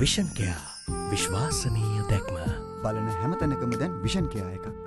විෂන්කයා විශ්වාසනීය දැක්ම. බලන හැමතැනකම දැන් විෂන් කයා එකක්.